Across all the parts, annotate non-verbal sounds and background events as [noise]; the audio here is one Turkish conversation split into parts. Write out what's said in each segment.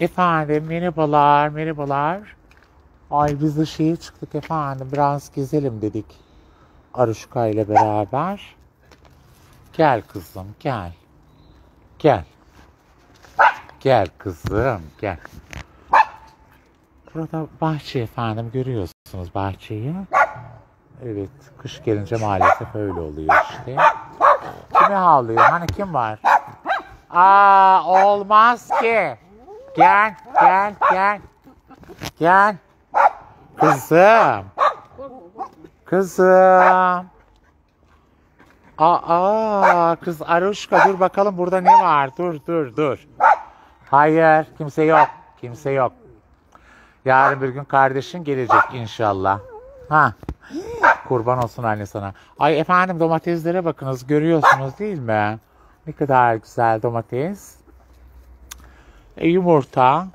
Efendim merhabalar merhabalar. Ay biz de şeye çıktık efendim biraz gezelim dedik. Aruşka ile beraber. Gel kızım gel. Gel. Gel kızım gel. Burada bahçe efendim görüyorsunuz bahçeyi. Evet kış gelince maalesef öyle oluyor işte. Kime havlıyor? Hani kim var? Aa olmaz ki. Gel gel gel. Gel. Kızım. Kızım. Aa kız Aruşka dur bakalım burada ne var? Dur dur dur. Hayır kimse yok. Kimse yok. Yarın bir gün kardeşin gelecek inşallah. Ha. Kurban olsun anne sana. Ay efendim domateslere bakınız görüyorsunuz değil mi? Ne kadar güzel domates. E, yumurta.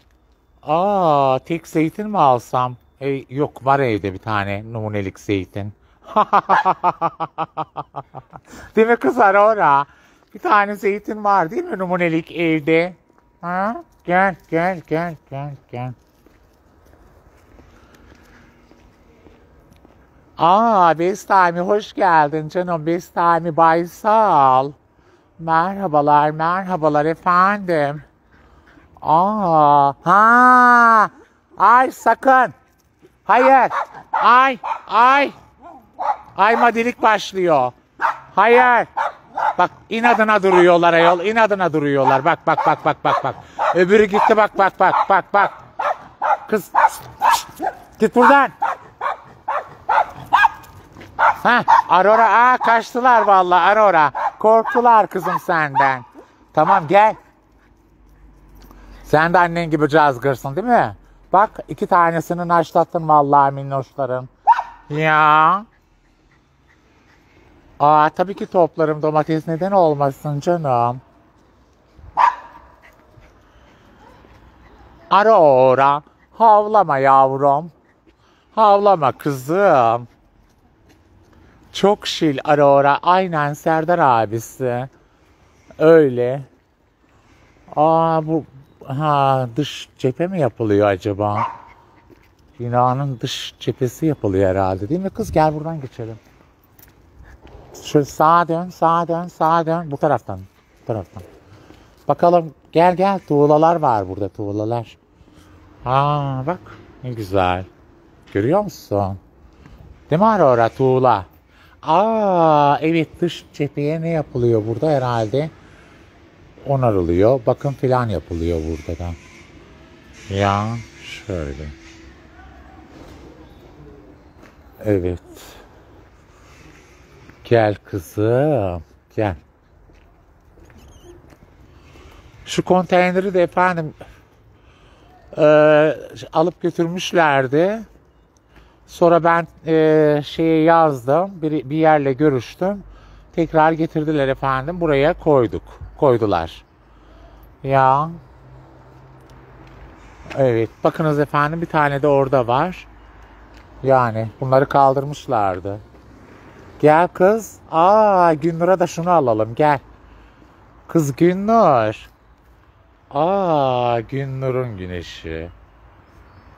Aa tek zeytin mi alsam? E, yok var evde bir tane numunelik zeytin. [laughs] değil mi kız Aurora? Bir tane zeytin var değil mi numunelik evde? Ha? Gel gel gel gel gel. Aa Bestami hoş geldin canım Bestami Baysal. Merhabalar merhabalar efendim. Aa ha ay sakın. Hayır. Ay ay. Ay madilik başlıyor. Hayır. Bak inadına duruyorlar ayol. inadına duruyorlar. Bak bak bak bak bak bak. Öbürü gitti bak bak bak bak bak. Kız git buradan. Ha, Aurora, aa kaçtılar vallahi Aurora. Korktular kızım senden. Tamam gel. Sen de annen gibi cazgırsın değil mi? Bak iki tanesini naşlattın vallahi minnoşların. Ya. Aa tabii ki toplarım domates neden olmasın canım. Aurora, havlama yavrum. Havlama kızım. Çok şil Aurora. Aynen Serdar abisi. Öyle. Aa bu ha dış cephe mi yapılıyor acaba? Binanın dış cephesi yapılıyor herhalde değil mi kız? Gel buradan geçelim. Şöyle sağa dön, sağa dön, sağa dön. Bu taraftan. Bu taraftan. Bakalım gel gel tuğlalar var burada tuğlalar. Aa bak ne güzel. Görüyor musun? Değil mi Aurora tuğla? Aa evet dış cepheye ne yapılıyor burada herhalde? Onarılıyor. Bakım filan yapılıyor burada da. Ya şöyle. Evet. Gel kızım. Gel. Şu konteyneri de efendim e, alıp götürmüşlerdi. Sonra ben e, şeye yazdım. Bir, bir yerle görüştüm. Tekrar getirdiler efendim. Buraya koyduk. Koydular. Ya. Evet. Bakınız efendim bir tane de orada var. Yani bunları kaldırmışlardı. Gel kız. Aa Günnur'a da şunu alalım. Gel. Kız Günnur. Aa Günnur'un güneşi.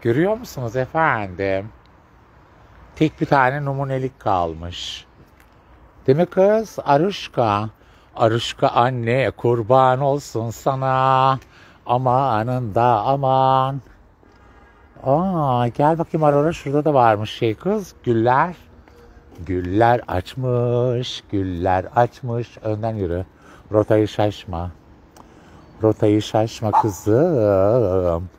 Görüyor musunuz efendim? Tek bir tane numunelik kalmış. Değil mi kız? Aruşka. Aruşka anne kurban olsun sana. Amanında aman. Aa, gel bakayım Aurora şurada da varmış şey kız. Güller. Güller açmış. Güller açmış. Önden yürü. Rotayı şaşma. Rotayı şaşma kızım.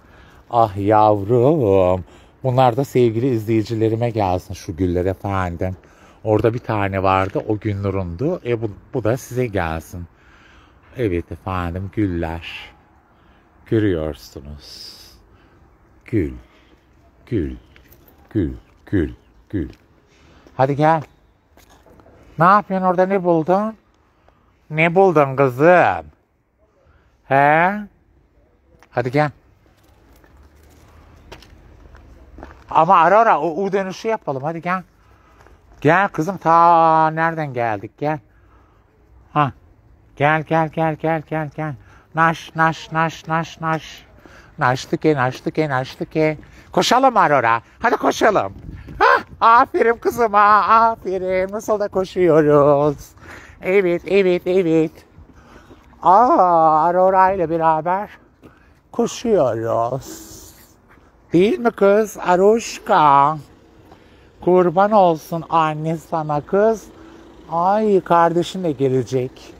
Ah yavrum. Bunlar da sevgili izleyicilerime gelsin şu güller efendim. Orada bir tane vardı o gün nurundu. E bu, bu da size gelsin. Evet efendim güller. Görüyorsunuz. Gül. Gül. Gül. Gül. Gül. Hadi gel. Ne yapıyorsun orada ne buldun? Ne buldun kızım? He? Hadi gel. Ama ara ara o U dönüşü yapalım. Hadi gel. Gel kızım ta nereden geldik gel. Ha. Gel gel gel gel gel gel. Naş naş naş naş naş. Naştıke, naştıke, naştıke. Koşalım Aurora. Hadi koşalım. Hah, aferin kızıma, aferin. Nasıl da koşuyoruz. Evet, evet, evet. Aa, Aurora ile beraber koşuyoruz. Değil mi kız? Aroşka. Kurban olsun anne sana kız. Ay kardeşin de gelecek.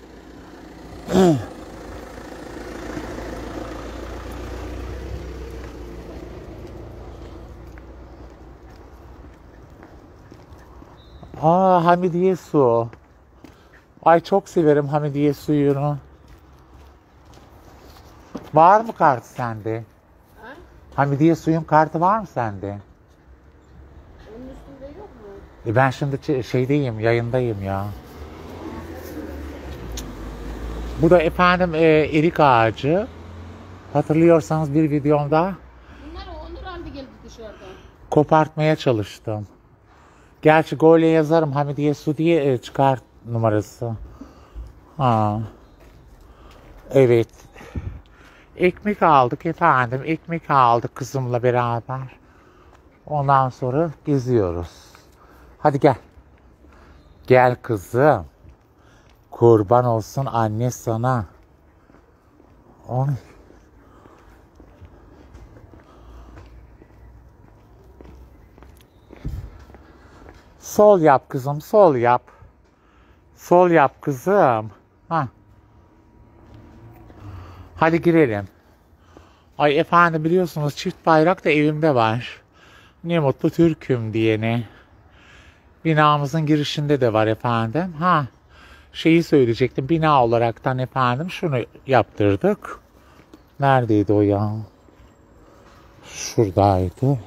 Aa [clears throat] Hamidiye su. Ay çok severim Hamidiye suyunu. Var mı kartı sende? Ha? Hamidiye suyun kartı var mı sende? E ben şimdi şeydeyim, yayındayım ya. Bu da efendim e, erik ağacı. Hatırlıyorsanız bir videomda kopartmaya çalıştım. Gerçi gole yazarım Hamidiye Su diye e, çıkar numarası. Ha. Evet. Ekmek aldık efendim. Ekmek aldık kızımla beraber. Ondan sonra geziyoruz. Hadi gel. Gel kızım. Kurban olsun anne sana. Oy. Sol yap kızım, sol yap. Sol yap kızım. Ha. Hadi girelim. Ay efendim biliyorsunuz çift bayrak da evimde var. Ne mutlu Türk'üm diyene. Binamızın girişinde de var efendim. Ha. Şeyi söyleyecektim. Bina olaraktan efendim şunu yaptırdık. Neredeydi o ya? Şuradaydı.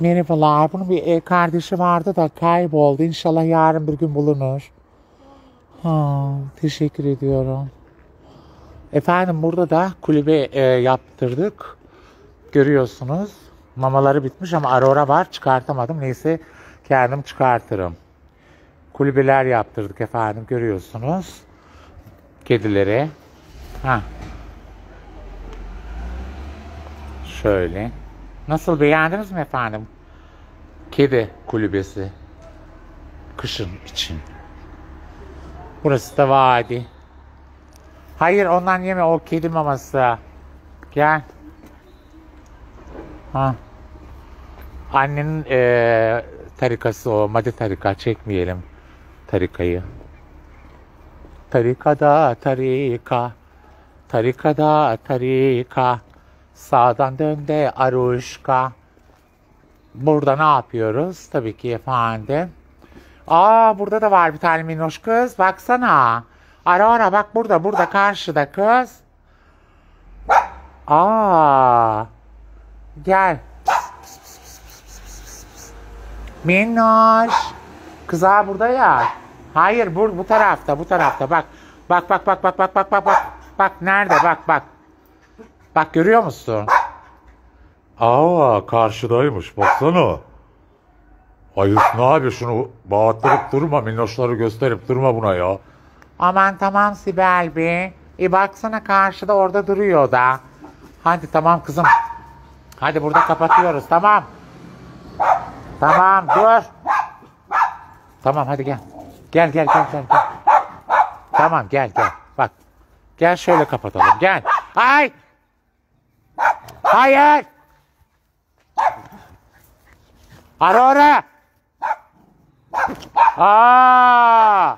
Merhabalar. Bunun bir e, kardeşi vardı da kayboldu. İnşallah yarın bir gün bulunur. Ha, teşekkür ediyorum. Efendim burada da kulübe e, yaptırdık. Görüyorsunuz. Mamaları bitmiş ama Aurora var. Çıkartamadım. Neyse kendim çıkartırım. Kulübeler yaptırdık efendim. Görüyorsunuz. Kedilere. Ha. Şöyle. Nasıl beğendiniz mi efendim? Kedi kulübesi. Kışın için. Burası da vadi. Hayır ondan yeme o kedi maması. Gel. Ha. Annenin eee tarikası o. Madi tarika çekmeyelim tarikayı. Tarikada tarika. Tarikada tarika. Sağdan dön de aruşka. Burada ne yapıyoruz? Tabii ki efendim. Aa burada da var bir tane minnoş kız. Baksana. Ara ara bak burada burada karşıda kız. Aa. Gel. Minnoş. Kız aa burada ya. Hayır bu, bu tarafta bu tarafta bak. Bak bak bak bak bak bak bak bak. Bak nerede bak bak. Bak görüyor musun? Aa karşıdaymış baksana. Ay Hüsnü abi şunu bağırttırıp durma minnoşları gösterip durma buna ya. Aman tamam Sibel Bey. E baksana karşıda orada duruyor da. Hadi tamam kızım. Hadi burada kapatıyoruz tamam. Tamam dur. Tamam hadi gel. Gel gel gel gel. gel. Tamam gel gel. Bak. Gel şöyle kapatalım gel. Ay. Hayır. Aurora. Aa.